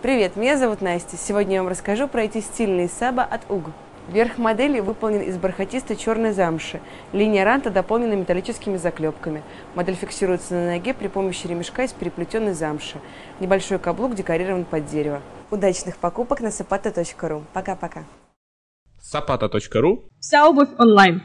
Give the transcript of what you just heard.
Привет, меня зовут Настя. Сегодня я вам расскажу про эти стильные саба от УГ. Верх модели выполнен из бархатистой черной замши. Линия ранта дополнена металлическими заклепками. Модель фиксируется на ноге при помощи ремешка из переплетенной замши. Небольшой каблук декорирован под дерево. Удачных покупок на sapata.ru. Пока-пока. Sapata.ru Вся обувь онлайн.